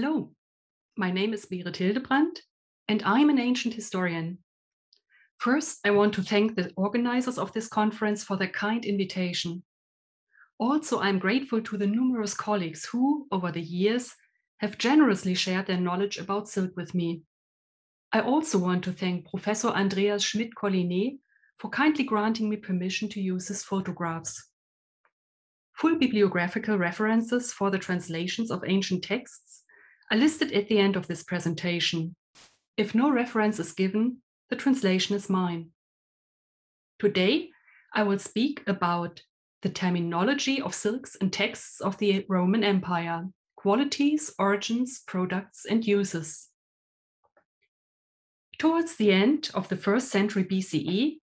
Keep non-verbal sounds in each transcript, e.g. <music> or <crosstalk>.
Hello, my name is Berit Hildebrandt, and I'm an ancient historian. First, I want to thank the organizers of this conference for their kind invitation. Also, I'm grateful to the numerous colleagues who, over the years, have generously shared their knowledge about silk with me. I also want to thank Professor Andreas Schmidt-Colinet for kindly granting me permission to use his photographs. Full bibliographical references for the translations of ancient texts are listed at the end of this presentation. If no reference is given, the translation is mine. Today, I will speak about the terminology of silks and texts of the Roman Empire, qualities, origins, products, and uses. Towards the end of the first century BCE,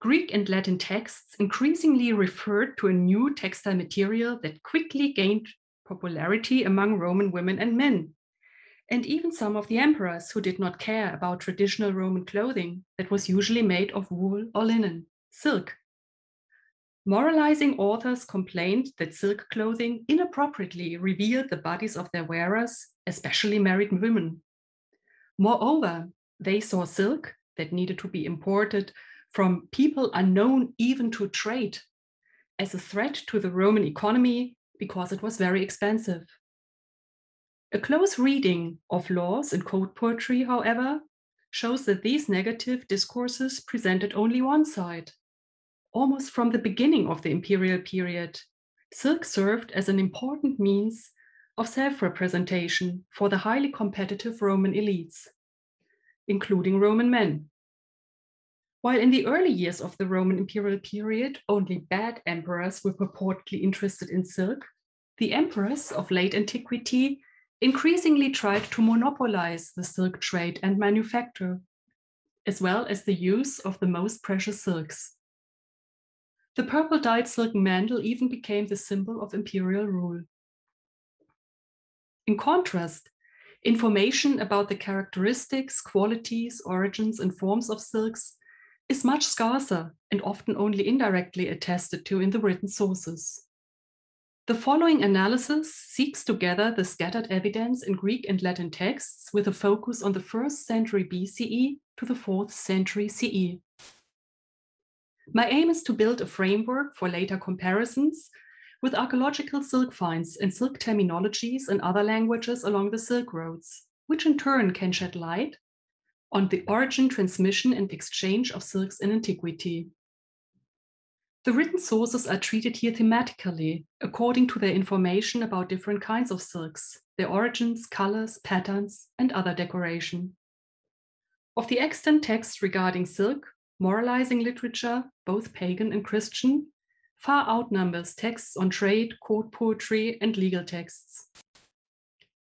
Greek and Latin texts increasingly referred to a new textile material that quickly gained popularity among Roman women and men, and even some of the emperors who did not care about traditional Roman clothing that was usually made of wool or linen, silk. Moralizing authors complained that silk clothing inappropriately revealed the bodies of their wearers, especially married women. Moreover, they saw silk that needed to be imported from people unknown even to trade as a threat to the Roman economy because it was very expensive. A close reading of laws and code poetry, however, shows that these negative discourses presented only one side. Almost from the beginning of the imperial period, silk served as an important means of self representation for the highly competitive Roman elites, including Roman men. While in the early years of the Roman imperial period, only bad emperors were purportedly interested in silk, the emperors of late antiquity increasingly tried to monopolize the silk trade and manufacture, as well as the use of the most precious silks. The purple dyed silken mantle even became the symbol of imperial rule. In contrast, information about the characteristics, qualities, origins, and forms of silks is much scarcer and often only indirectly attested to in the written sources. The following analysis seeks to gather the scattered evidence in Greek and Latin texts with a focus on the first century BCE to the fourth century CE. My aim is to build a framework for later comparisons with archaeological silk finds and silk terminologies in other languages along the Silk Roads, which in turn can shed light on the origin, transmission, and exchange of silks in antiquity. The written sources are treated here thematically, according to their information about different kinds of silks, their origins, colors, patterns, and other decoration. Of the extant texts regarding silk, moralizing literature, both pagan and Christian, far outnumbers texts on trade, court poetry, and legal texts.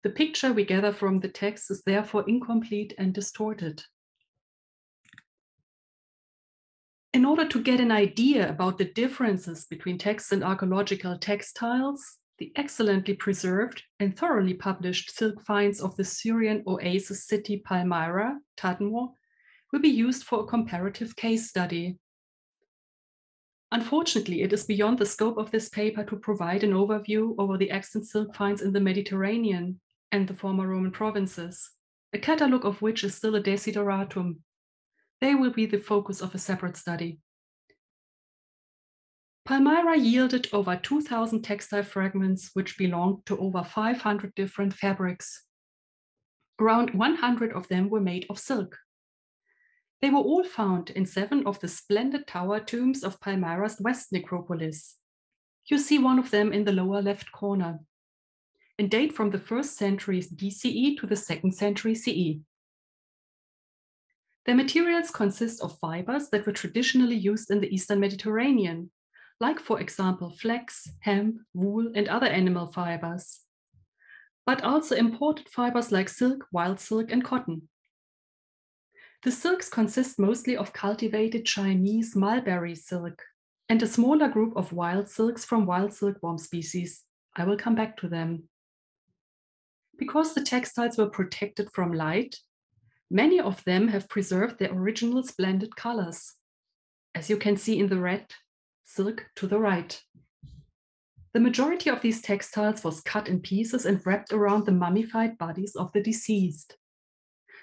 The picture we gather from the text is therefore incomplete and distorted. In order to get an idea about the differences between texts and archaeological textiles, the excellently preserved and thoroughly published silk finds of the Syrian oasis city Palmyra, Tadmor, will be used for a comparative case study. Unfortunately, it is beyond the scope of this paper to provide an overview over the extant silk finds in the Mediterranean and the former Roman provinces, a catalogue of which is still a desideratum they will be the focus of a separate study. Palmyra yielded over 2,000 textile fragments, which belonged to over 500 different fabrics. Around 100 of them were made of silk. They were all found in seven of the splendid tower tombs of Palmyra's West Necropolis. You see one of them in the lower left corner and date from the first century BCE to the second century CE. Their materials consist of fibers that were traditionally used in the Eastern Mediterranean, like, for example, flax, hemp, wool, and other animal fibers, but also imported fibers like silk, wild silk, and cotton. The silks consist mostly of cultivated Chinese mulberry silk and a smaller group of wild silks from wild silkworm species. I will come back to them. Because the textiles were protected from light, Many of them have preserved their original splendid colors, as you can see in the red silk to the right. The majority of these textiles was cut in pieces and wrapped around the mummified bodies of the deceased.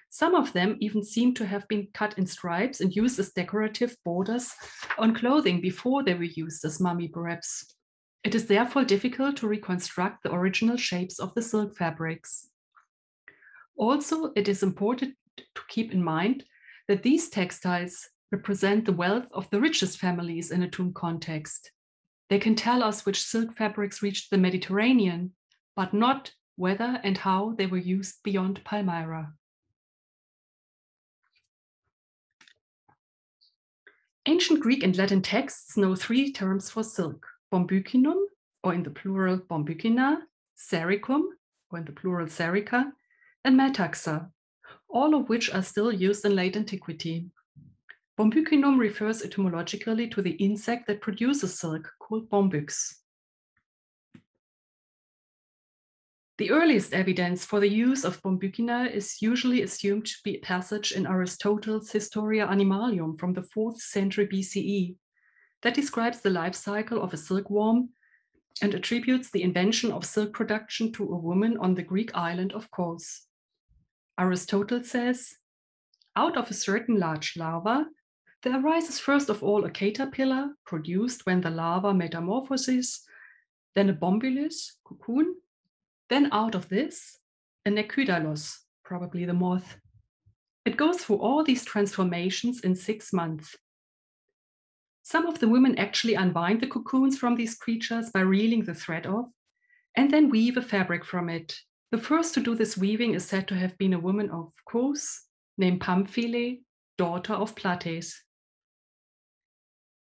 Some of them even seem to have been cut in stripes and used as decorative borders on clothing before they were used as mummy wraps. It is therefore difficult to reconstruct the original shapes of the silk fabrics. Also, it is important to keep in mind that these textiles represent the wealth of the richest families in a tomb context. They can tell us which silk fabrics reached the Mediterranean, but not whether and how they were used beyond Palmyra. Ancient Greek and Latin texts know three terms for silk, bombycinum, or in the plural bombycina, sericum, or in the plural serica, and metaxa, all of which are still used in late antiquity. Bombycinum refers etymologically to the insect that produces silk, called bombyx. The earliest evidence for the use of bombycina is usually assumed to be a passage in Aristotle's Historia Animalium from the 4th century BCE that describes the life cycle of a silkworm and attributes the invention of silk production to a woman on the Greek island of Kos. Aristotle says, out of a certain large larva, there arises first of all a caterpillar produced when the larva metamorphoses, then a bombylus, cocoon, then out of this, a Nekydalos, probably the moth. It goes through all these transformations in six months. Some of the women actually unwind the cocoons from these creatures by reeling the thread off and then weave a fabric from it. The first to do this weaving is said to have been a woman of Kos named Pamphile, daughter of Plates.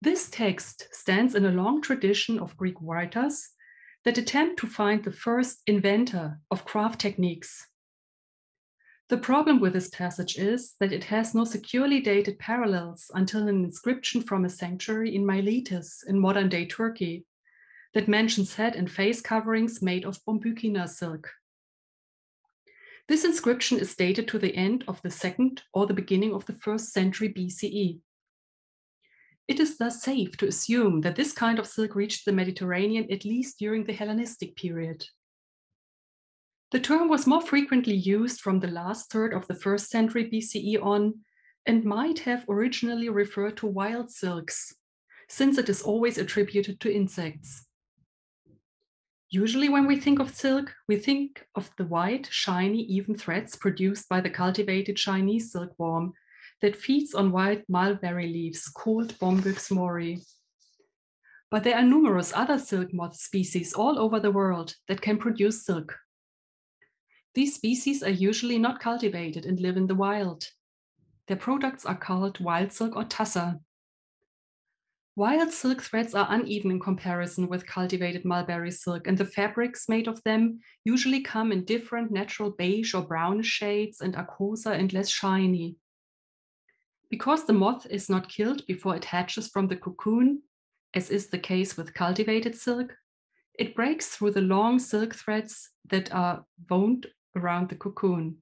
This text stands in a long tradition of Greek writers that attempt to find the first inventor of craft techniques. The problem with this passage is that it has no securely dated parallels until an inscription from a sanctuary in Miletus in modern day Turkey that mentions head and face coverings made of Bombycina silk. This inscription is dated to the end of the second or the beginning of the first century BCE. It is thus safe to assume that this kind of silk reached the Mediterranean at least during the Hellenistic period. The term was more frequently used from the last third of the first century BCE on and might have originally referred to wild silks, since it is always attributed to insects. Usually, when we think of silk, we think of the white, shiny, even threads produced by the cultivated Chinese silkworm that feeds on wild mulberry leaves called Bombyx mori. But there are numerous other silk moth species all over the world that can produce silk. These species are usually not cultivated and live in the wild. Their products are called wild silk or tussar. Wild silk threads are uneven in comparison with cultivated mulberry silk, and the fabrics made of them usually come in different natural beige or brownish shades and are coarser and less shiny. Because the moth is not killed before it hatches from the cocoon, as is the case with cultivated silk, it breaks through the long silk threads that are wound around the cocoon.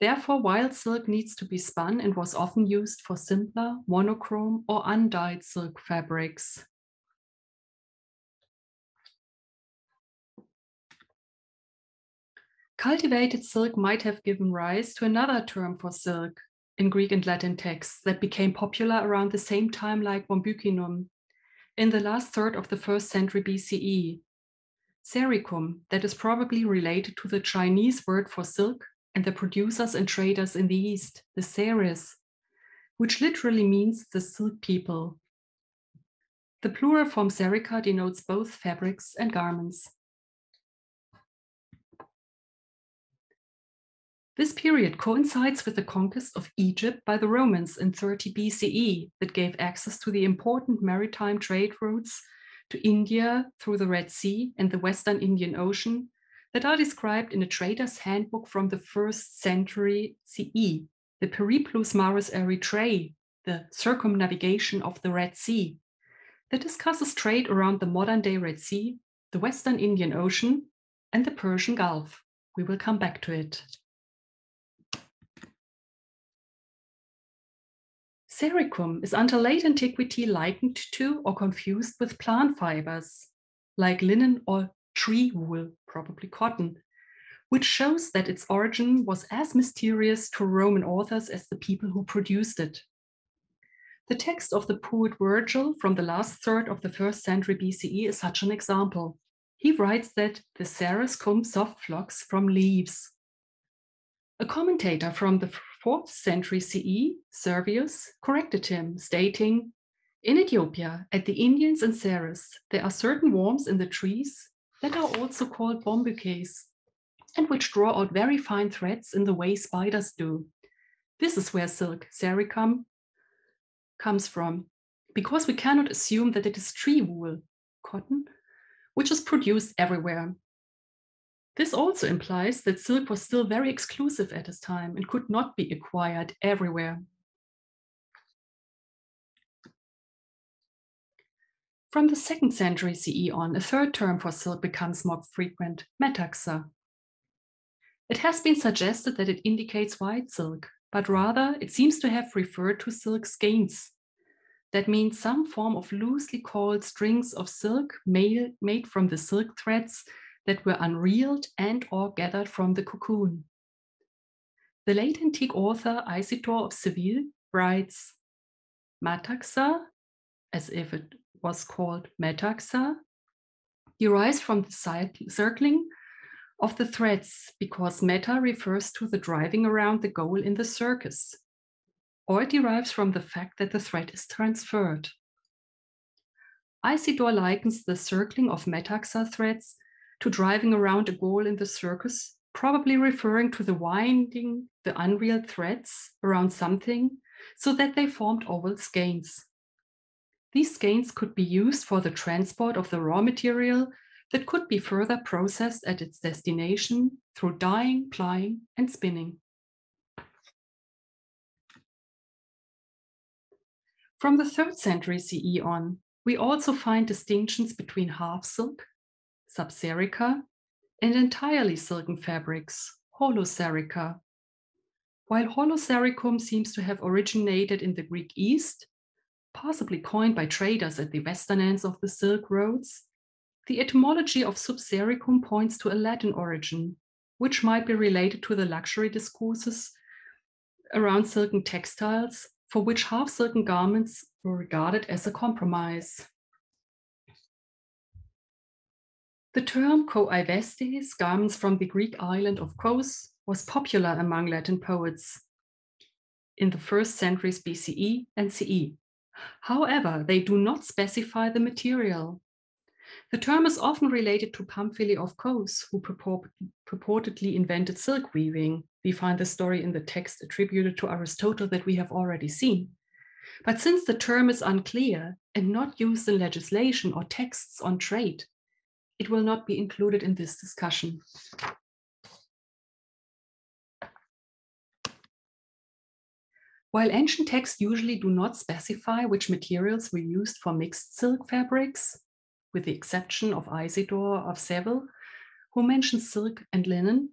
Therefore, wild silk needs to be spun and was often used for simpler, monochrome, or undyed silk fabrics. Cultivated silk might have given rise to another term for silk, in Greek and Latin texts that became popular around the same time like Bombycinum, in the last third of the first century BCE. Sericum, that is probably related to the Chinese word for silk and the producers and traders in the East, the Seres, which literally means the silk people. The plural form serica denotes both fabrics and garments. This period coincides with the conquest of Egypt by the Romans in 30 BCE that gave access to the important maritime trade routes to India through the Red Sea and the Western Indian Ocean that are described in a trader's handbook from the first century CE, the Periplus Maris Erythraei, the circumnavigation of the Red Sea, that discusses trade around the modern day Red Sea, the Western Indian Ocean, and the Persian Gulf. We will come back to it. Sericum is until late antiquity likened to or confused with plant fibers, like linen or tree wool, probably cotton, which shows that its origin was as mysterious to Roman authors as the people who produced it. The text of the poet Virgil from the last third of the first century BCE is such an example. He writes that the Seres comb soft flocks from leaves. A commentator from the fourth century CE, Servius, corrected him, stating, In Ethiopia, at the Indians and Seres, there are certain worms in the trees that are also called bombyces, and which draw out very fine threads in the way spiders do. This is where silk, sericum, comes from, because we cannot assume that it is tree wool, cotton, which is produced everywhere. This also implies that silk was still very exclusive at this time and could not be acquired everywhere. From the second century CE on, a third term for silk becomes more frequent, metaxa. It has been suggested that it indicates white silk, but rather it seems to have referred to silk skeins. That means some form of loosely coiled strings of silk made from the silk threads that were unreeled and or gathered from the cocoon. The late antique author Isidore of Seville writes, Mataxa, as if it was called metaxa, derives from the circling of the threads because meta refers to the driving around the goal in the circus, or it derives from the fact that the thread is transferred. Isidore likens the circling of metaxa threads to driving around a goal in the circus, probably referring to the winding the unreal threads around something so that they formed oval skeins. These skeins could be used for the transport of the raw material that could be further processed at its destination through dyeing, plying, and spinning. From the third century CE on, we also find distinctions between half silk Subserica, and entirely silken fabrics, Holoserica. While Holosericum seems to have originated in the Greek East, possibly coined by traders at the western ends of the Silk Roads, the etymology of Subsericum points to a Latin origin, which might be related to the luxury discourses around silken textiles, for which half silken garments were regarded as a compromise. The term Coae vestes, garments from the Greek island of Kos, was popular among Latin poets in the first centuries BCE and CE. However, they do not specify the material. The term is often related to Pamphile of Kos, who purportedly invented silk weaving. We find the story in the text attributed to Aristotle that we have already seen. But since the term is unclear and not used in legislation or texts on trade, it will not be included in this discussion. While ancient texts usually do not specify which materials were used for mixed silk fabrics, with the exception of Isidore of Seville, who mentions silk and linen,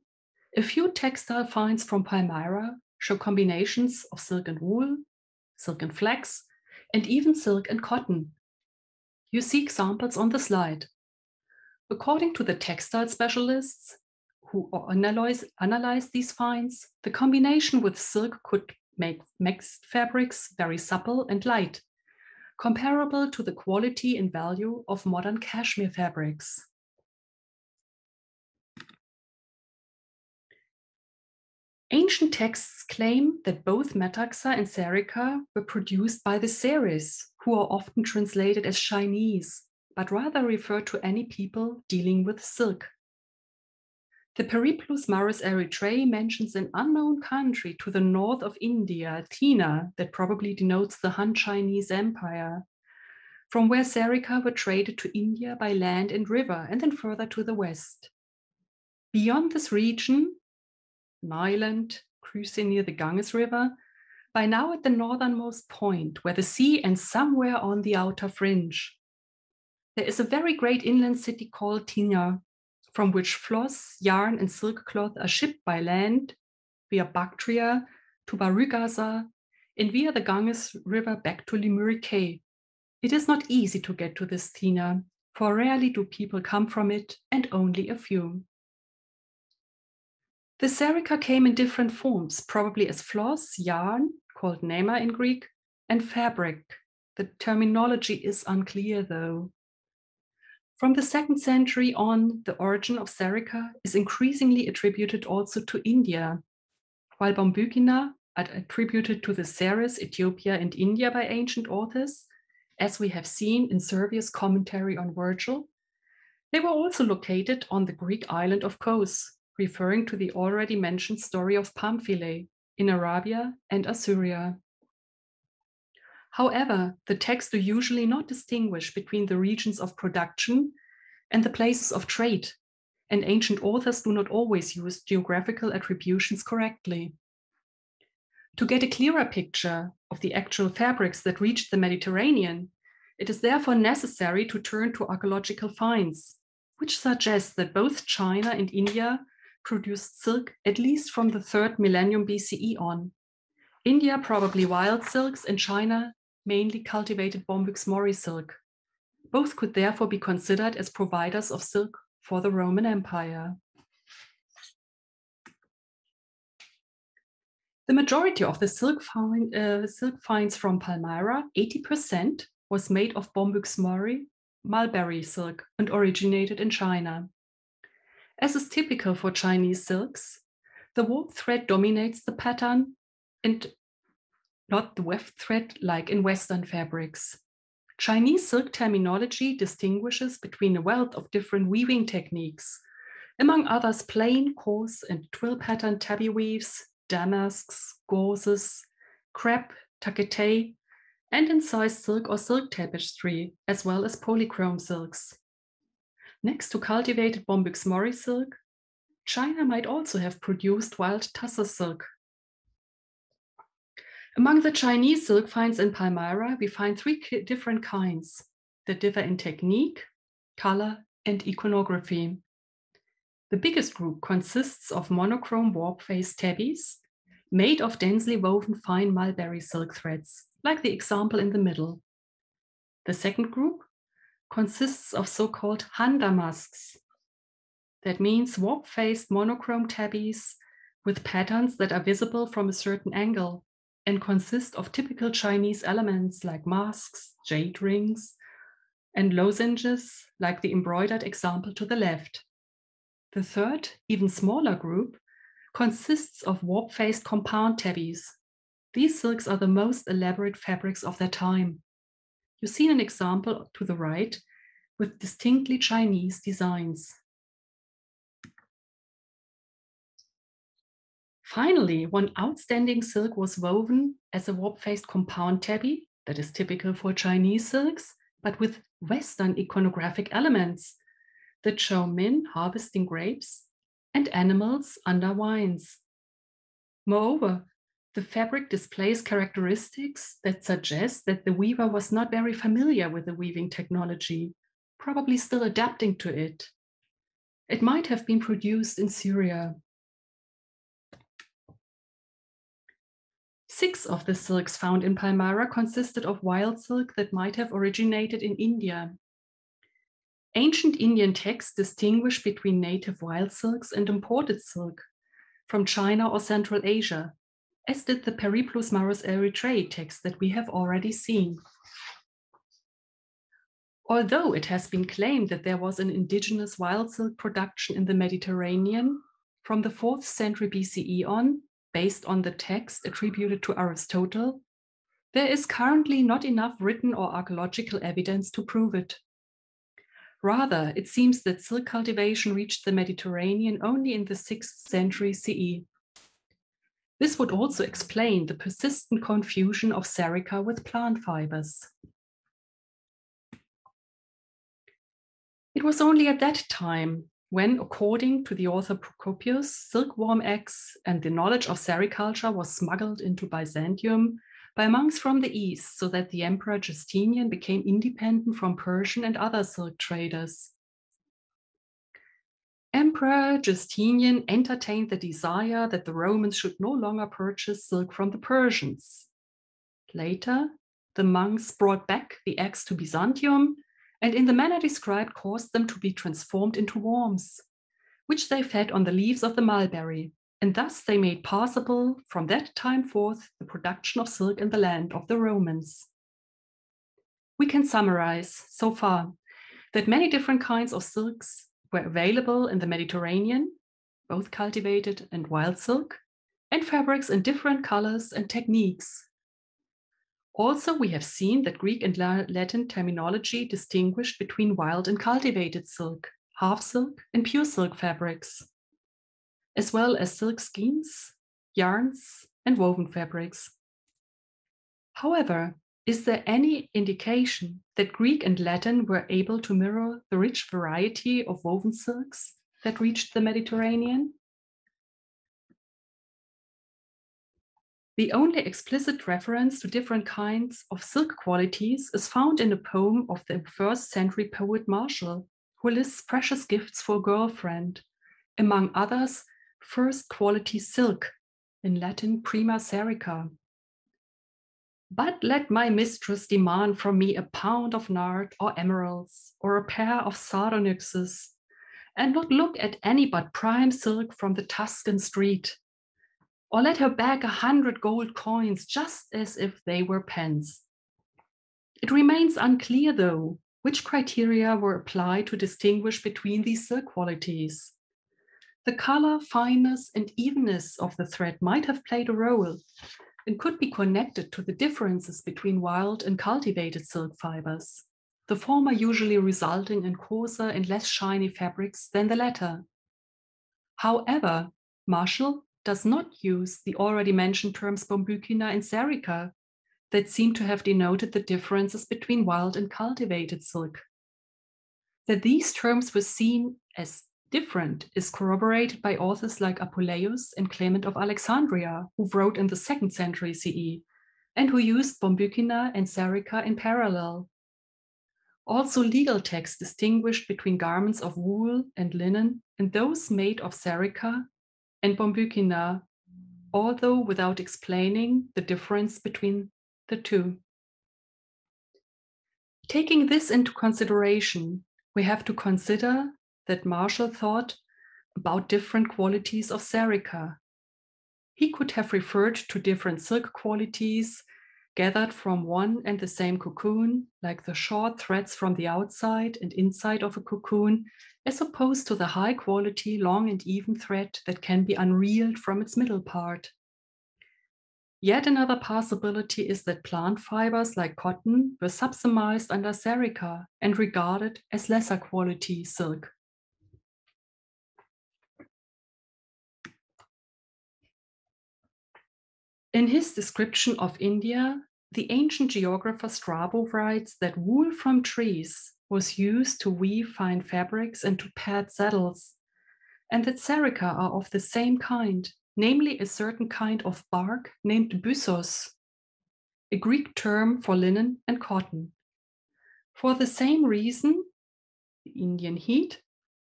a few textile finds from Palmyra show combinations of silk and wool, silk and flax, and even silk and cotton. You see examples on the slide. According to the textile specialists who analyze, analyze these finds, the combination with silk could make mixed fabrics very supple and light, comparable to the quality and value of modern cashmere fabrics. Ancient texts claim that both Metaxa and Serica were produced by the Seres, who are often translated as Chinese, but rather refer to any people dealing with silk. The Periplus Maris Erythraei mentions an unknown country to the north of India, Thina, that probably denotes the Han Chinese Empire, from where Serica were traded to India by land and river, and then further to the west. Beyond this region, Nyland, cruising near the Ganges River, by now at the northernmost point, where the sea ends somewhere on the outer fringe, there is a very great inland city called Thina, from which floss, yarn, and silk cloth are shipped by land via Bactria to Barygaza and via the Ganges River back to Limyrike It is not easy to get to this Thina, for rarely do people come from it, and only a few. The serica came in different forms, probably as floss, yarn, called nema in Greek, and fabric. The terminology is unclear though. From the second century on, the origin of serica is increasingly attributed also to India, while Bombycina attributed to the Seres, Ethiopia, and India by ancient authors, as we have seen in Servius' commentary on Virgil. They were also located on the Greek island of Kos, referring to the already mentioned story of Pamphile in Arabia and Assyria. However, the texts do usually not distinguish between the regions of production and the places of trade, and ancient authors do not always use geographical attributions correctly. To get a clearer picture of the actual fabrics that reached the Mediterranean, it is therefore necessary to turn to archaeological finds, which suggest that both China and India produced silk at least from the third millennium BCE on. India probably wild silks and China mainly cultivated Bombyx mori silk. Both could therefore be considered as providers of silk for the Roman Empire. The majority of the silk, find, uh, silk finds from Palmyra, 80%, was made of Bombyx mori, mulberry silk, and originated in China. As is typical for Chinese silks, the warp thread dominates the pattern and not the weft thread like in Western fabrics. Chinese silk terminology distinguishes between a wealth of different weaving techniques, among others plain, coarse, and twill pattern tabby weaves, damasks, gauzes, crepe, taqueté, and incised silk or silk tapestry, as well as polychrome silks. Next to cultivated Bombyx mori silk, China might also have produced wild tussar silk. Among the Chinese silk finds in Palmyra, we find three different kinds that differ in technique, color, and iconography. The biggest group consists of monochrome warp-faced tabbies made of densely woven fine mulberry silk threads, like the example in the middle. The second group consists of so-called Han damasks. That means warp-faced monochrome tabbies with patterns that are visible from a certain angle and consist of typical Chinese elements like masks, jade rings, and lozenges like the embroidered example to the left. The third, even smaller group consists of warp-faced compound tabbies. These silks are the most elaborate fabrics of their time. You see an example to the right with distinctly Chinese designs. Finally, one outstanding silk was woven as a warp-faced compound tabby that is typical for Chinese silks, but with Western iconographic elements that show men harvesting grapes and animals under vines. Moreover, the fabric displays characteristics that suggest that the weaver was not very familiar with the weaving technology, probably still adapting to it. It might have been produced in Syria. Six of the silks found in Palmyra consisted of wild silk that might have originated in India. Ancient Indian texts distinguish between native wild silks and imported silk from China or Central Asia, as did the Periplus Maris Erythraei text that we have already seen. Although it has been claimed that there was an indigenous wild silk production in the Mediterranean from the 4th century BCE on, based on the text attributed to Aristotle, there is currently not enough written or archaeological evidence to prove it. Rather, it seems that silk cultivation reached the Mediterranean only in the 6th century CE. This would also explain the persistent confusion of serica with plant fibers. It was only at that time when, according to the author Procopius, silkworm eggs and the knowledge of sericulture was smuggled into Byzantium by monks from the east so that the emperor Justinian became independent from Persian and other silk traders. Emperor Justinian entertained the desire that the Romans should no longer purchase silk from the Persians. Later, the monks brought back the eggs to Byzantium and in the manner described caused them to be transformed into worms, which they fed on the leaves of the mulberry, and thus they made possible from that time forth the production of silk in the land of the Romans. We can summarize so far that many different kinds of silks were available in the Mediterranean, both cultivated and wild silk, and fabrics in different colors and techniques. Also, we have seen that Greek and Latin terminology distinguished between wild and cultivated silk, half silk, and pure silk fabrics, as well as silk skeins, yarns, and woven fabrics. However, is there any indication that Greek and Latin were able to mirror the rich variety of woven silks that reached the Mediterranean? The only explicit reference to different kinds of silk qualities is found in a poem of the first century poet Martial, who lists precious gifts for a girlfriend, among others, first quality silk, in Latin prima serica. But let my mistress demand from me a pound of nard or emeralds, or a pair of sardonyxes, and not look at any but prime silk from the Tuscan street or let her bag a hundred gold coins just as if they were pence. It remains unclear, though, which criteria were applied to distinguish between these silk qualities. The color, fineness, and evenness of the thread might have played a role and could be connected to the differences between wild and cultivated silk fibers, the former usually resulting in coarser and less shiny fabrics than the latter. However, Martial does not use the already mentioned terms bombycina and serica that seem to have denoted the differences between wild and cultivated silk. That these terms were seen as different is corroborated by authors like Apuleius and Clement of Alexandria, who wrote in the second century CE, and who used bombycina and serica in parallel. Also, legal texts distinguished between garments of wool and linen and those made of serica and Bombycina, although without explaining the difference between the two. Taking this into consideration, we have to consider that Martial thought about different qualities of serica. He could have referred to different silk qualities gathered from one and the same cocoon, like the short threads from the outside and inside of a cocoon, as opposed to the high quality, long and even thread that can be unreeled from its middle part. Yet another possibility is that plant fibers like cotton were subsumized under serica and regarded as lesser quality silk. In his description of India, the ancient geographer Strabo writes that wool from trees was used to weave fine fabrics and to pad saddles, and that serica are of the same kind, namely a certain kind of bark named byssos, a Greek term for linen and cotton. For the same reason, the Indian heat,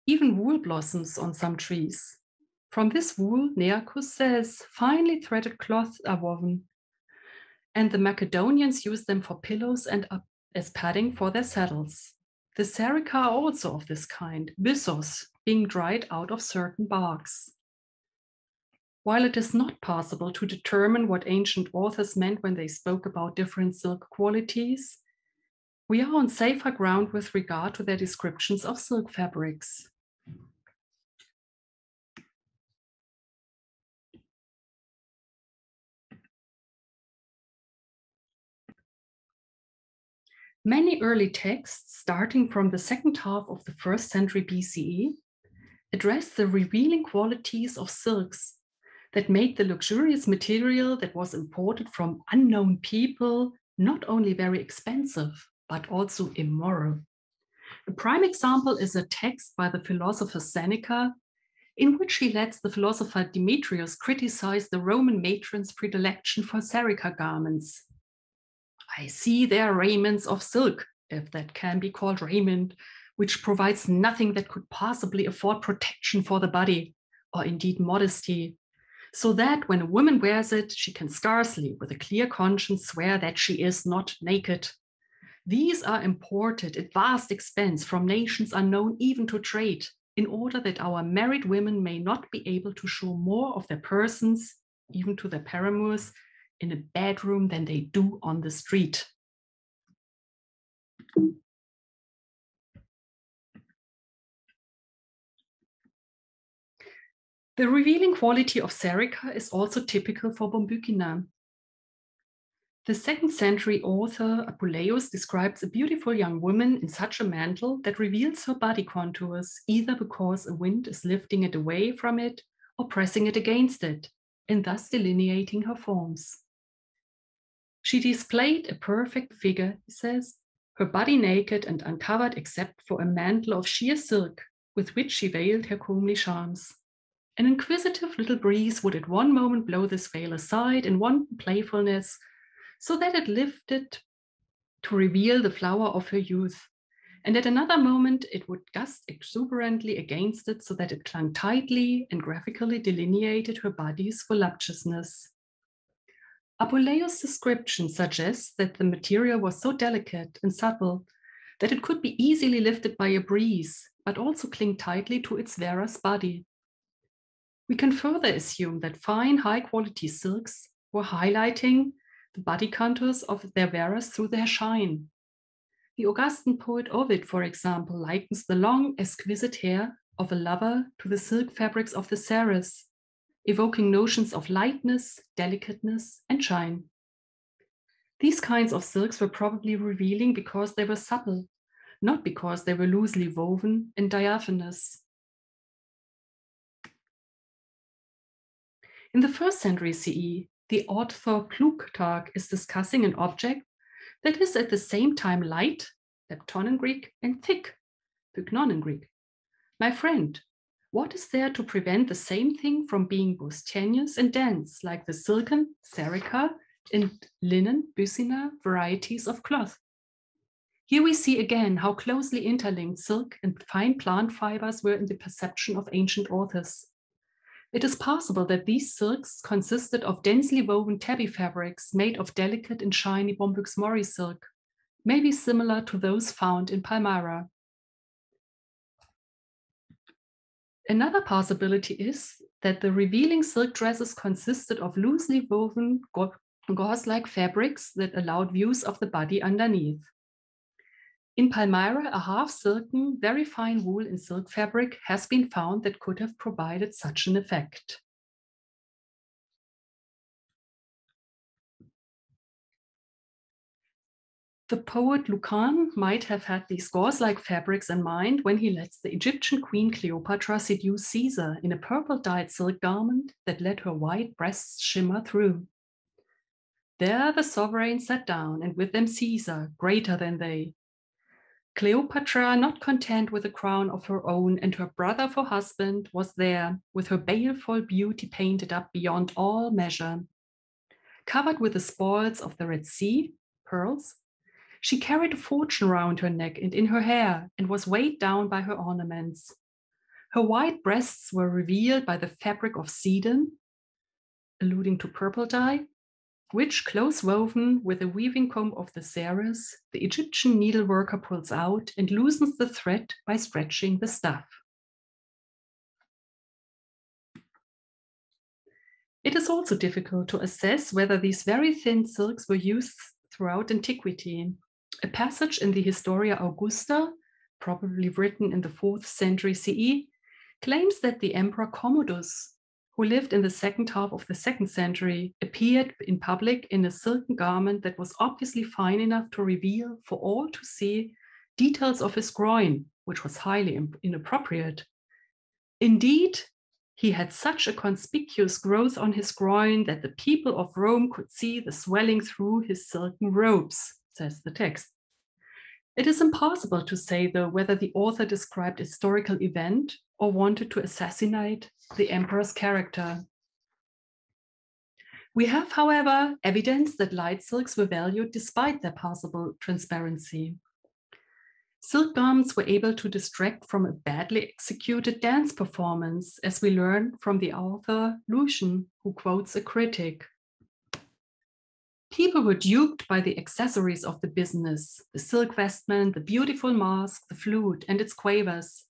even wool blossoms on some trees, from this wool, Nearchus says, finely threaded cloths are woven, and the Macedonians use them for pillows and as padding for their saddles. The serica are also of this kind, byssos, being dried out of certain barks. While it is not possible to determine what ancient authors meant when they spoke about different silk qualities, we are on safer ground with regard to their descriptions of silk fabrics. Many early texts, starting from the second half of the first century BCE, address the revealing qualities of silks that made the luxurious material that was imported from unknown people not only very expensive, but also immoral. A prime example is a text by the philosopher Seneca, in which he lets the philosopher Demetrius criticize the Roman matron's predilection for serica garments I see their raiments of silk, if that can be called raiment, which provides nothing that could possibly afford protection for the body, or indeed modesty, so that when a woman wears it, she can scarcely, with a clear conscience, swear that she is not naked. These are imported at vast expense from nations unknown even to trade, in order that our married women may not be able to show more of their persons, even to their paramours, in a bedroom than they do on the street. The revealing quality of Serica is also typical for Bombycina. The second century author Apuleius describes a beautiful young woman in such a mantle that reveals her body contours, either because a wind is lifting it away from it or pressing it against it, and thus delineating her forms. She displayed a perfect figure, he says, her body naked and uncovered except for a mantle of sheer silk with which she veiled her comely charms. An inquisitive little breeze would at one moment blow this veil aside in wanton playfulness so that it lifted to reveal the flower of her youth. And at another moment, it would gust exuberantly against it so that it clung tightly and graphically delineated her body's voluptuousness. Apuleius' description suggests that the material was so delicate and subtle that it could be easily lifted by a breeze, but also cling tightly to its wearer's body. We can further assume that fine, high quality silks were highlighting the body contours of their wearers through their shine. The Augustan poet Ovid, for example, likens the long, exquisite hair of a lover to the silk fabrics of the Seres, evoking notions of lightness, delicateness, and shine. These kinds of silks were probably revealing because they were supple, not because they were loosely woven and diaphanous. In the first century CE, the author Plutarch is discussing an object that is at the same time light, lepton in Greek, and thick, pyknon in Greek. My friend, what is there to prevent the same thing from being both tenuous and dense, like the silken, serica, and linen, byssina varieties of cloth? Here we see again how closely interlinked silk and fine plant fibers were in the perception of ancient authors. It is possible that these silks consisted of densely woven tabby fabrics made of delicate and shiny Bombyx mori silk, maybe similar to those found in Palmyra. Another possibility is that the revealing silk dresses consisted of loosely woven gauze-like fabrics that allowed views of the body underneath. In Palmyra, a half silken, very fine wool in silk fabric has been found that could have provided such an effect. The poet Lucan might have had these gauze-like fabrics in mind when he lets the Egyptian queen Cleopatra seduce Caesar in a purple-dyed silk garment that let her white breasts shimmer through. There the sovereign sat down, and with them Caesar, greater than they, Cleopatra, not content with a crown of her own and her brother for husband, was there with her baleful beauty painted up beyond all measure. Covered with the spoils of the Red Sea, pearls, she carried a fortune round her neck and in her hair and was weighed down by her ornaments. Her white breasts were revealed by the fabric of Sidon, alluding to purple dye, which, close woven with a weaving comb of the Seres, the Egyptian needleworker pulls out and loosens the thread by stretching the stuff. It is also difficult to assess whether these very thin silks were used throughout antiquity. A passage in the Historia Augusta, probably written in the 4th century CE, claims that the emperor Commodus who lived in the second half of the second century, appeared in public in a silken garment that was obviously fine enough to reveal for all to see details of his groin, which was highly inappropriate. Indeed, he had such a conspicuous growth on his groin that the people of Rome could see the swelling through his silken robes, says the text. It is impossible to say, though, whether the author described a historical event or wanted to assassinate the emperor's character. We have, however, evidence that light silks were valued despite their possible transparency. Silk garments were able to distract from a badly executed dance performance, as we learn from the author Lucian, who quotes a critic. People were duped by the accessories of the business, the silk vestment, the beautiful mask, the flute and its quavers,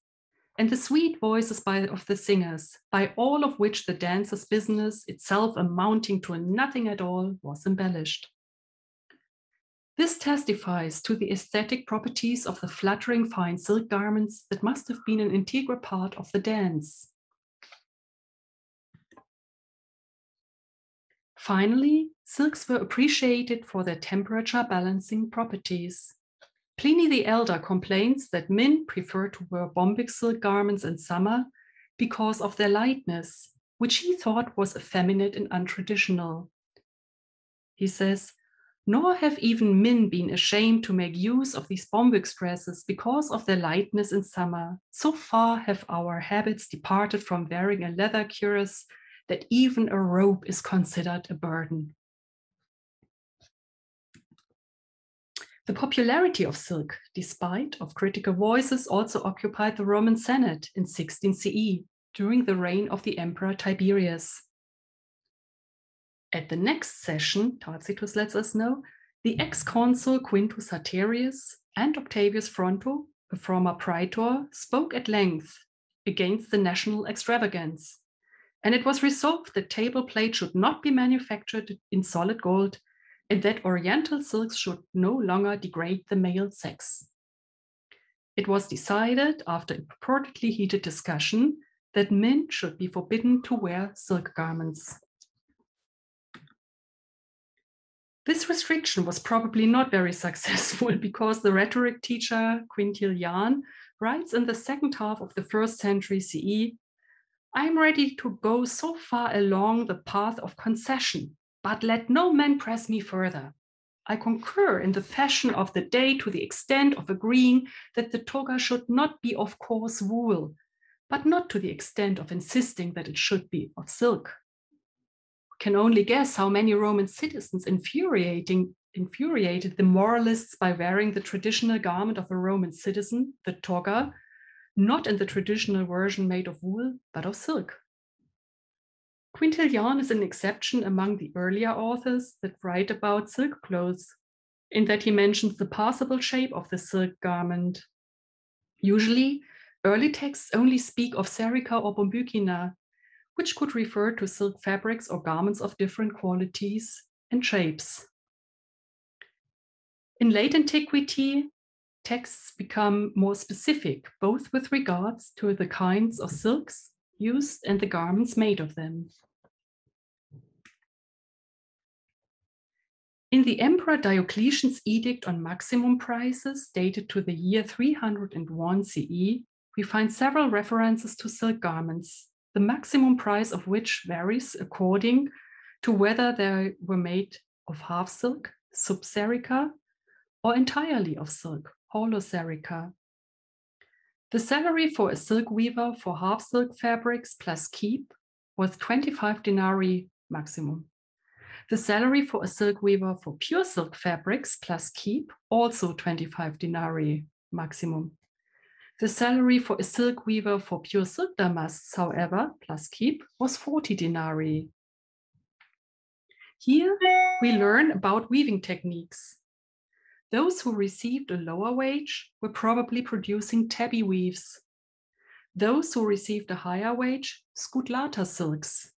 and the sweet voices by, of the singers, by all of which the dancer's business, itself amounting to nothing at all, was embellished. This testifies to the aesthetic properties of the fluttering fine silk garments that must have been an integral part of the dance. Finally, silks were appreciated for their temperature balancing properties. Pliny the Elder complains that men prefer to wear bombyx silk garments in summer because of their lightness, which he thought was effeminate and untraditional. He says, nor have even men been ashamed to make use of these bombyx dresses because of their lightness in summer. So far have our habits departed from wearing a leather cuirass that even a robe is considered a burden. The popularity of silk, despite of critical voices, also occupied the Roman Senate in 16 CE during the reign of the Emperor Tiberius. At the next session, Tacitus lets us know, the ex-consul Quintus Haterius and Octavius Fronto, a former praetor, spoke at length against the national extravagance and it was resolved that table plate should not be manufactured in solid gold and that oriental silks should no longer degrade the male sex. It was decided after a purportedly heated discussion that men should be forbidden to wear silk garments. This restriction was probably not very <laughs> successful because the rhetoric teacher Quintilian writes in the second half of the first century CE I am ready to go so far along the path of concession, but let no man press me further. I concur in the fashion of the day to the extent of agreeing that the toga should not be of coarse wool, but not to the extent of insisting that it should be of silk. We can only guess how many Roman citizens infuriating, infuriated the moralists by wearing the traditional garment of a Roman citizen, the toga, not in the traditional version made of wool, but of silk. Quintilian is an exception among the earlier authors that write about silk clothes, in that he mentions the passable shape of the silk garment. Usually, early texts only speak of serica or bombycina, which could refer to silk fabrics or garments of different qualities and shapes. In late antiquity, texts become more specific, both with regards to the kinds of silks used and the garments made of them. In the Emperor Diocletian's edict on maximum prices, dated to the year 301 CE, we find several references to silk garments, the maximum price of which varies according to whether they were made of half silk, subserica, or entirely of silk, holoserica. The salary for a silk weaver for half silk fabrics plus keep was 25 denarii maximum. The salary for a silk weaver for pure silk fabrics plus keep, also 25 denarii maximum. The salary for a silk weaver for pure silk damasks, however, plus keep, was 40 denarii. Here we learn about weaving techniques. Those who received a lower wage were probably producing tabby weaves. Those who received a higher wage, scutlata silks.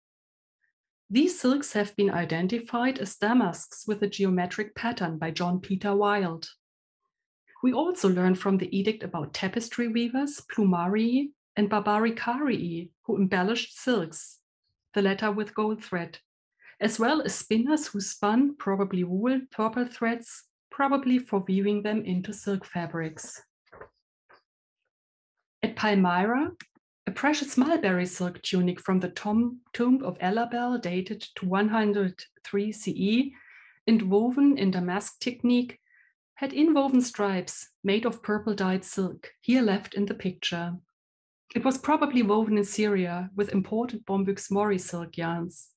These silks have been identified as damasks with a geometric pattern by John Peter Wild. We also learn from the edict about tapestry weavers, plumarii, and barbaricarii, who embellished silks, the latter with gold thread, as well as spinners who spun, probably wool, purple threads probably for weaving them into silk fabrics. At Palmyra, a precious mulberry silk tunic from the tomb, of Elahbel dated to 103 CE and woven in damask technique had inwoven stripes made of purple dyed silk, here left in the picture. It was probably woven in Syria with imported Bombyx mori silk yarns.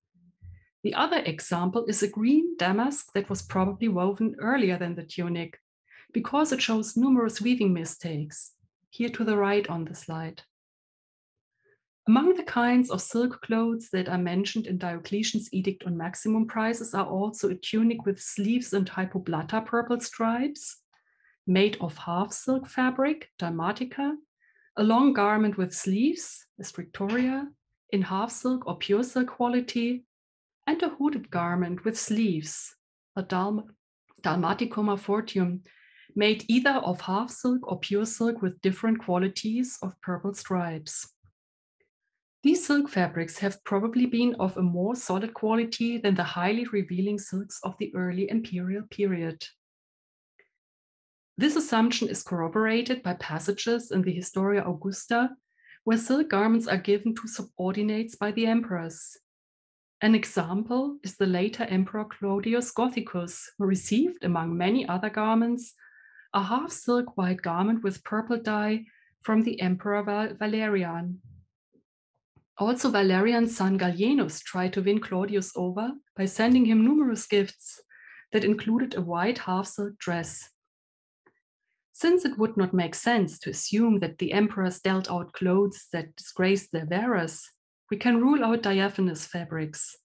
The other example is a green damask that was probably woven earlier than the tunic because it shows numerous weaving mistakes, here to the right on the slide. Among the kinds of silk clothes that are mentioned in Diocletian's edict on maximum prices are also a tunic with sleeves and hypoblatta purple stripes, made of half silk fabric, dalmatica, a long garment with sleeves, a strictoria, in half silk or pure silk quality, and a hooded garment with sleeves, a dalm- dalmaticum fortium, made either of half silk or pure silk with different qualities of purple stripes. These silk fabrics have probably been of a more solid quality than the highly revealing silks of the early imperial period. This assumption is corroborated by passages in the Historia Augusta, where silk garments are given to subordinates by the emperors. An example is the later Emperor Claudius Gothicus, who received, among many other garments, a half silk white garment with purple dye from the Emperor Valerian. Also, Valerian's son Gallienus tried to win Claudius over by sending him numerous gifts that included a white half silk dress. Since it would not make sense to assume that the emperors dealt out clothes that disgraced their wearers, we can rule out diaphanous fabrics.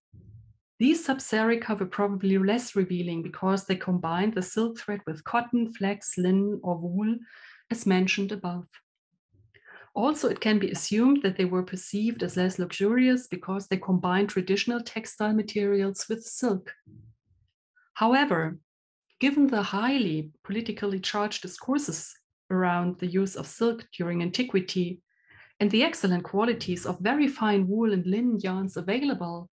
These subserica were probably less revealing because they combined the silk thread with cotton, flax, linen, or wool, as mentioned above. Also, it can be assumed that they were perceived as less luxurious because they combined traditional textile materials with silk. However, given the highly politically charged discourses around the use of silk during antiquity and the excellent qualities of very fine wool and linen yarns available,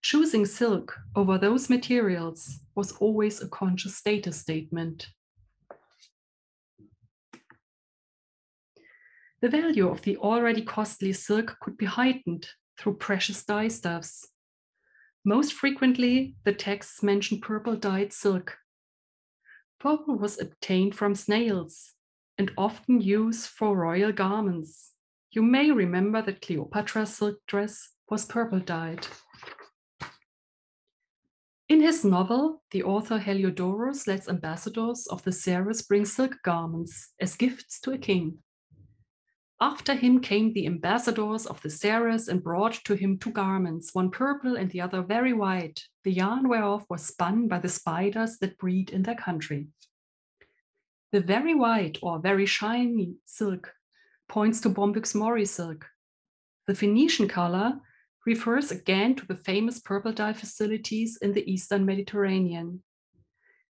choosing silk over those materials was always a conscious status statement. The value of the already costly silk could be heightened through precious dye stuffs. Most frequently, the texts mention purple dyed silk. Purple was obtained from snails and often used for royal garments. You may remember that Cleopatra's silk dress was purple dyed. In his novel, the author Heliodorus lets ambassadors of the Seres bring silk garments as gifts to a king. After him came the ambassadors of the Seres and brought to him two garments, one purple and the other very white, the yarn whereof was spun by the spiders that breed in their country. The very white or very shiny silk points to Bombyx mori silk. The Phoenician color refers again to the famous purple dye facilities in the Eastern Mediterranean.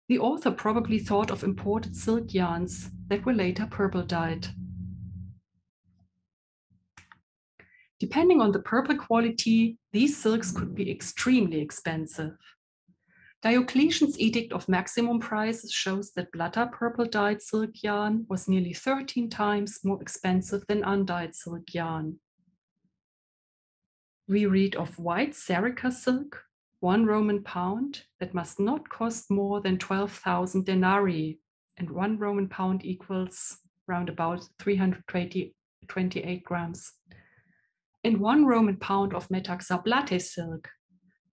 The author probably thought of imported silk yarns that were later purple dyed. Depending on the purple quality, these silks could be extremely expensive. Diocletian's edict of maximum prices shows that blatta purple dyed silk yarn was nearly 13 times more expensive than undyed silk yarn. We read of white serica silk, one Roman pound, that must not cost more than 12,000 denarii, and one Roman pound equals round about 328 grams and one Roman pound of metaxa blatta silk,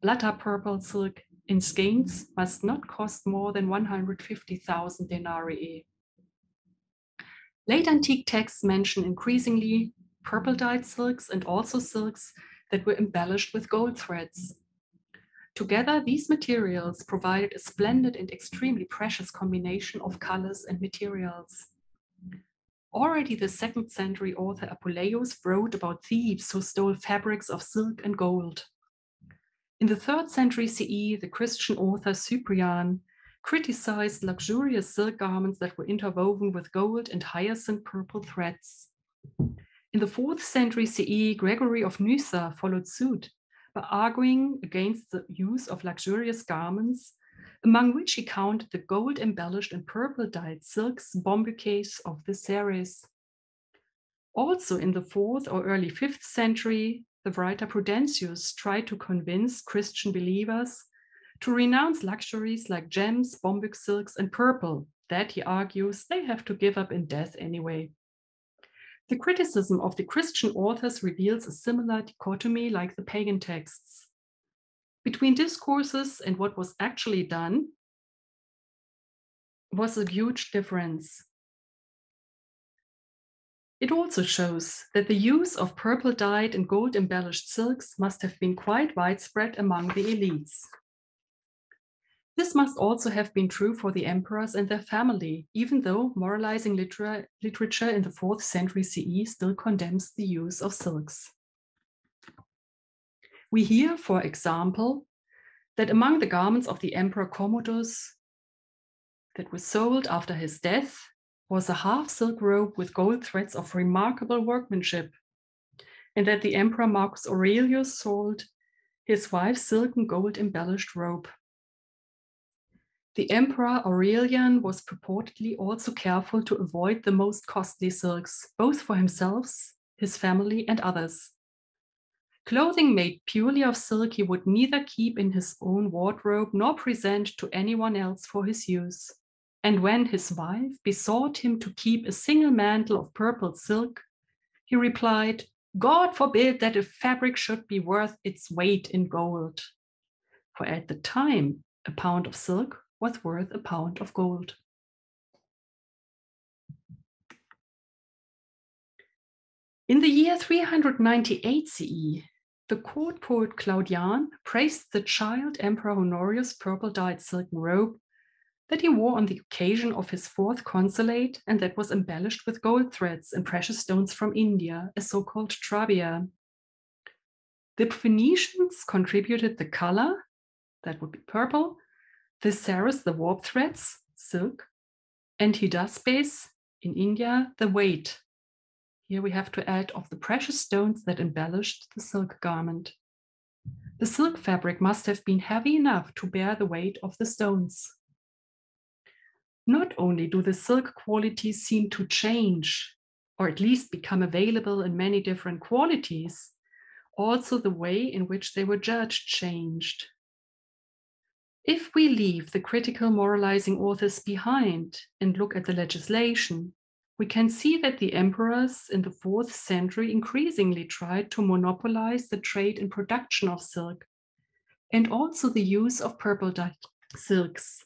blatta purple silk in skeins must not cost more than 150,000 denarii. Late antique texts mention increasingly purple dyed silks and also silks that were embellished with gold threads. Together, these materials provided a splendid and extremely precious combination of colors and materials. Already the second century author Apuleius wrote about thieves who stole fabrics of silk and gold. In the third century CE, the Christian author Cyprian criticized luxurious silk garments that were interwoven with gold and hyacinth purple threads. In the fourth century CE, Gregory of Nyssa followed suit by arguing against the use of luxurious garments among which he counted the gold embellished and purple dyed silks bombyces of the Seres. Also in the fourth or early fifth century, the writer Prudentius tried to convince Christian believers to renounce luxuries like gems, bombyx silks, and purple, that he argues they have to give up in death anyway. The criticism of the Christian authors reveals a similar dichotomy like the pagan texts. Between discourses and what was actually done was a huge difference. It also shows that the use of purple dyed and gold embellished silks must have been quite widespread among the elites. This must also have been true for the emperors and their family, even though moralizing litera literature in the 4th century CE still condemns the use of silks. We hear, for example, that among the garments of the Emperor Commodus that was sold after his death was a half silk robe with gold threads of remarkable workmanship, and that the Emperor Marcus Aurelius sold his wife's silken gold embellished robe. The Emperor Aurelian was purportedly also careful to avoid the most costly silks, both for himself, his family, and others. Clothing made purely of silk he would neither keep in his own wardrobe nor present to anyone else for his use. And when his wife besought him to keep a single mantle of purple silk, he replied, God forbid that a fabric should be worth its weight in gold. For at the time, a pound of silk was worth a pound of gold. In the year 398 CE, the court poet Claudian praised the child Emperor Honorius' purple dyed silken robe that he wore on the occasion of his fourth consulate and that was embellished with gold threads and precious stones from India, a so-called trabea. The Phoenicians contributed the color, that would be purple, the Saras, the warp threads, silk, and Hydaspes in India, the weight. Here we have to add of the precious stones that embellished the silk garment. The silk fabric must have been heavy enough to bear the weight of the stones. Not only do the silk qualities seem to change, or at least become available in many different qualities, also the way in which they were judged changed. If we leave the critical moralizing authors behind and look at the legislation, we can see that the emperors in the fourth century increasingly tried to monopolize the trade and production of silk and also the use of purple silks.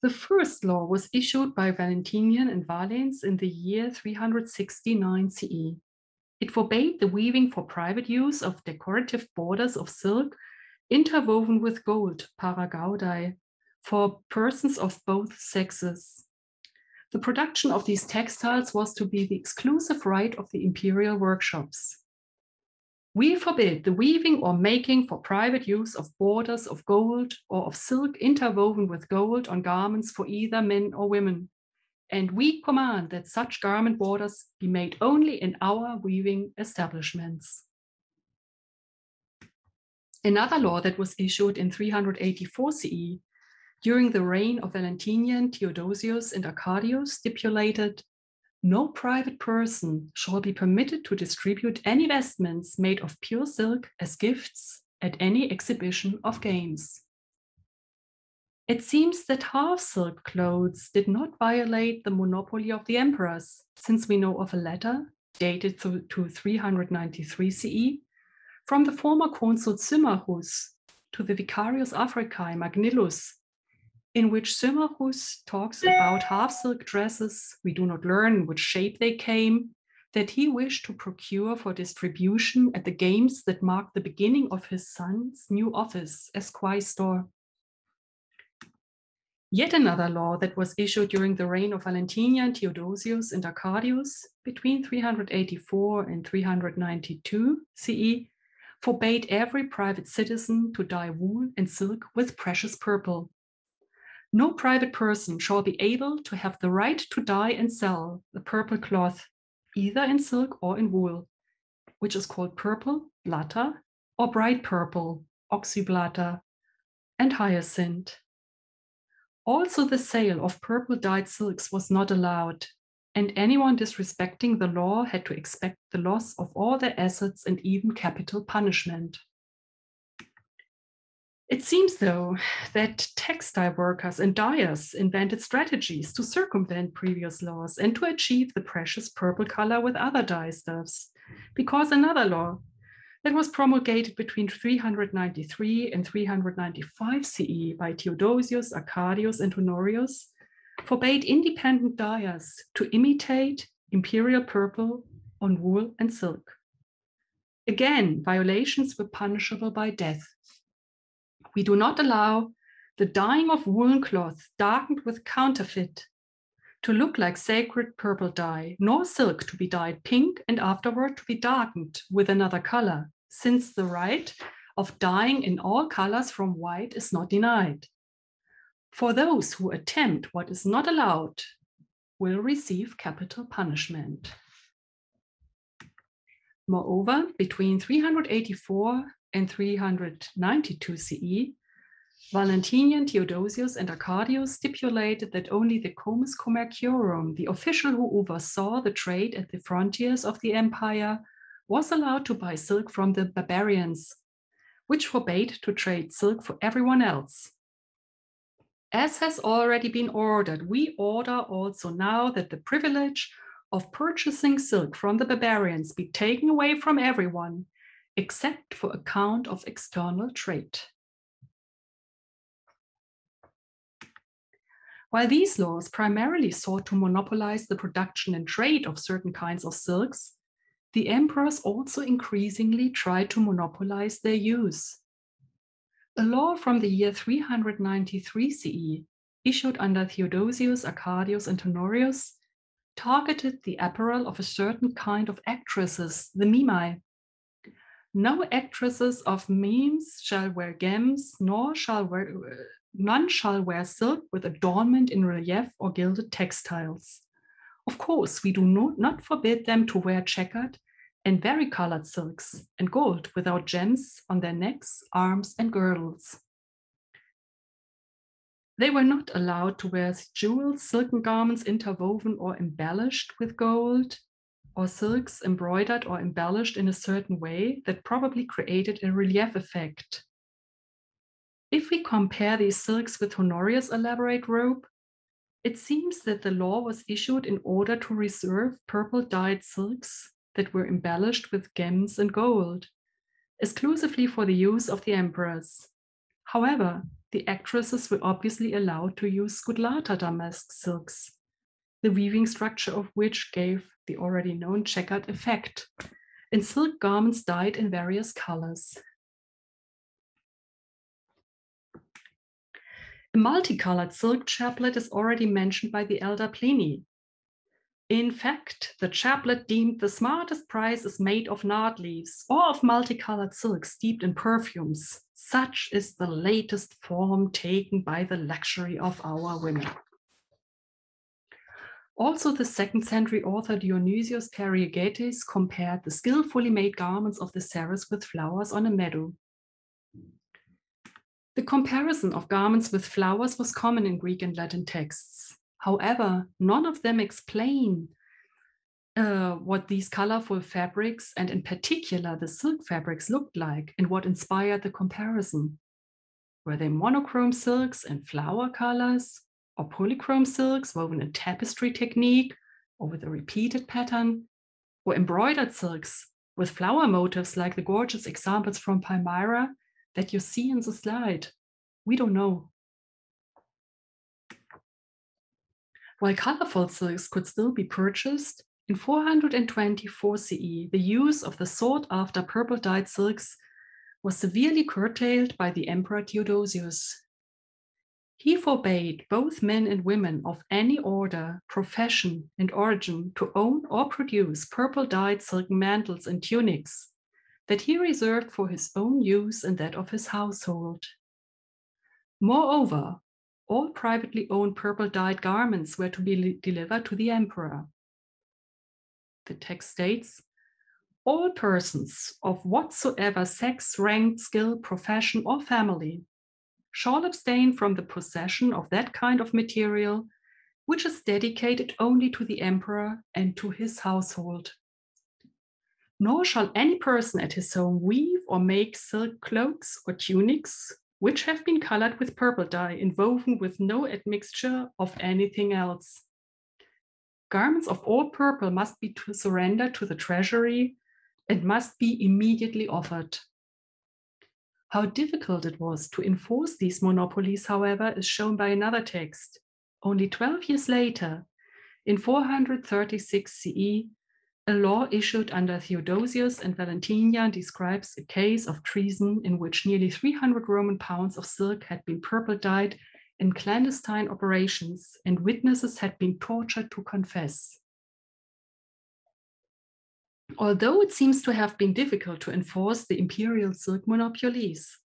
The first law was issued by Valentinian and Valens in the year 369 CE. It forbade the weaving for private use of decorative borders of silk interwoven with gold, paragaudae, for persons of both sexes. The production of these textiles was to be the exclusive right of the imperial workshops. We forbid the weaving or making for private use of borders of gold or of silk interwoven with gold on garments for either men or women. And we command that such garment borders be made only in our weaving establishments. Another law that was issued in 384 CE during the reign of Valentinian, Theodosius, and Arcadius stipulated no private person shall be permitted to distribute any vestments made of pure silk as gifts at any exhibition of games. It seems that half silk clothes did not violate the monopoly of the emperors, since we know of a letter dated to, to 393 CE from the former consul Symmachus to the Vicarius Africae Magnillus in which Symmachus talks about half silk dresses, we do not learn which shape they came, that he wished to procure for distribution at the games that marked the beginning of his son's new office as quaestor. Yet another law that was issued during the reign of Valentinian, Theodosius, and Arcadius between 384 and 392 CE forbade every private citizen to dye wool and silk with precious purple, no private person shall be able to have the right to dye and sell the purple cloth, either in silk or in wool, which is called purple, blatta, or bright purple, oxyblatta, and hyacinth. Also, the sale of purple dyed silks was not allowed, and anyone disrespecting the law had to expect the loss of all their assets and even capital punishment. It seems, though, that textile workers and dyers invented strategies to circumvent previous laws and to achieve the precious purple color with other dye stuffs, because another law that was promulgated between 393 and 395 CE by Theodosius, Arcadius, and Honorius forbade independent dyers to imitate imperial purple on wool and silk. Again, violations were punishable by death. We do not allow the dyeing of woolen cloth darkened with counterfeit to look like sacred purple dye, nor silk to be dyed pink and afterward to be darkened with another color, since the right of dyeing in all colors from white is not denied. For those who attempt what is not allowed will receive capital punishment. Moreover, between 384 and 392 CE, Valentinian, Theodosius, and Arcadius stipulated that only the comes commerciorum, the official who oversaw the trade at the frontiers of the empire, was allowed to buy silk from the barbarians, which forbade to trade silk for everyone else. As has already been ordered, we order also now that the privilege of purchasing silk from the barbarians be taken away from everyone, except for account of external trade. While these laws primarily sought to monopolize the production and trade of certain kinds of silks, the emperors also increasingly tried to monopolize their use. A law from the year 393 CE, issued under Theodosius, Arcadius, and Honorius, targeted the apparel of a certain kind of actresses, the mimae. No actresses of mimes shall wear gems, nor shall wear, none shall wear silk with adornment in relief or gilded textiles. Of course, we do not, not forbid them to wear checkered and varicolored silks and gold without gems on their necks, arms, and girdles. They were not allowed to wear jewels, silken garments interwoven or embellished with gold, or silks embroidered or embellished in a certain way that probably created a relief effect. If we compare these silks with Honorius' elaborate robe, it seems that the law was issued in order to reserve purple dyed silks that were embellished with gems and gold, exclusively for the use of the emperors. However, the actresses were obviously allowed to use scutlata damask silks, the weaving structure of which gave the already known checkered effect, and silk garments dyed in various colors. A multicolored silk chaplet is already mentioned by the elder Pliny. In fact, the chaplet deemed the smartest prize is made of nard leaves or of multicolored silk steeped in perfumes, such is the latest form taken by the luxury of our women. Also, the second century author Dionysius Periegetes compared the skillfully made garments of the Seres with flowers on a meadow. The comparison of garments with flowers was common in Greek and Latin texts. However, none of them explain uh, what these colorful fabrics, and in particular the silk fabrics, looked like and what inspired the comparison. Were they monochrome silks and flower colors, or polychrome silks woven in tapestry technique or with a repeated pattern, or embroidered silks with flower motifs like the gorgeous examples from Palmyra that you see in the slide? We don't know. While colorful silks could still be purchased, in 424 CE, the use of the sought after purple dyed silks was severely curtailed by the Emperor Theodosius. He forbade both men and women of any order, profession, and origin to own or produce purple dyed silken mantles and tunics that he reserved for his own use and that of his household. Moreover, all privately owned purple dyed garments were to be delivered to the emperor the text states, all persons of whatsoever sex, rank, skill, profession, or family shall abstain from the possession of that kind of material which is dedicated only to the emperor and to his household. Nor shall any person at his home weave or make silk cloaks or tunics which have been colored with purple dye and woven with no admixture of anything else. Garments of all purple must be surrendered to the treasury and must be immediately offered. How difficult it was to enforce these monopolies, however, is shown by another text, only 12 years later, in 436 CE, a law issued under Theodosius and Valentinian describes a case of treason in which nearly 300 Roman pounds of silk had been purple dyed in clandestine operations and witnesses had been tortured to confess. Although it seems to have been difficult to enforce the imperial silk monopolies,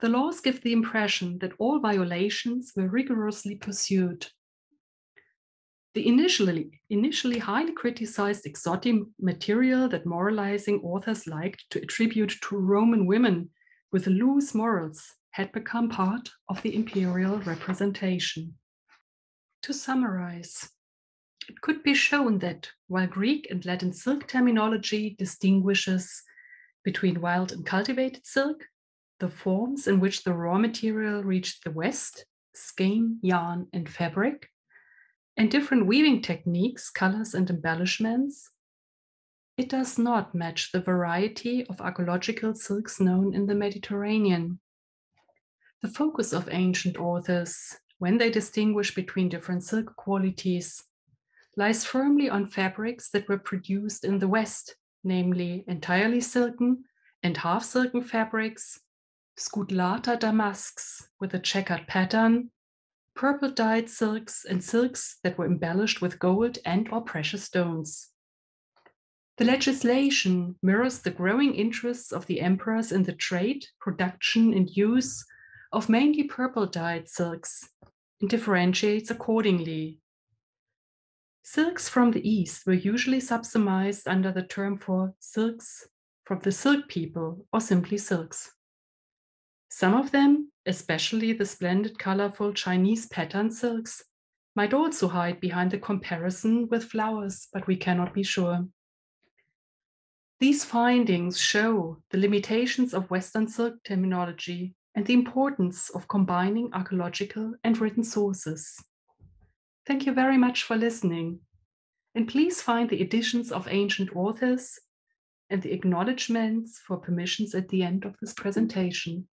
the laws give the impression that all violations were rigorously pursued. The initially, initially highly criticized exotic material that moralizing authors liked to attribute to Roman women with loose morals had become part of the imperial representation. To summarize, it could be shown that while Greek and Latin silk terminology distinguishes between wild and cultivated silk, the forms in which the raw material reached the West, skein, yarn, and fabric, and different weaving techniques, colors, and embellishments, it does not match the variety of archaeological silks known in the Mediterranean. The focus of ancient authors, when they distinguish between different silk qualities, lies firmly on fabrics that were produced in the West, namely entirely silken and half silken fabrics, scutlata damasks with a checkered pattern, purple dyed silks, and silks that were embellished with gold and or precious stones. The legislation mirrors the growing interests of the emperors in the trade, production, and use of mainly purple dyed silks and differentiates accordingly. Silks from the East were usually subsumized under the term for silks from the silk people or simply silks. Some of them, especially the splendid colorful Chinese pattern silks, might also hide behind the comparison with flowers, but we cannot be sure. These findings show the limitations of Western silk terminology and the importance of combining archaeological and written sources. Thank you very much for listening. And please find the editions of ancient authors and the acknowledgements for permissions at the end of this presentation.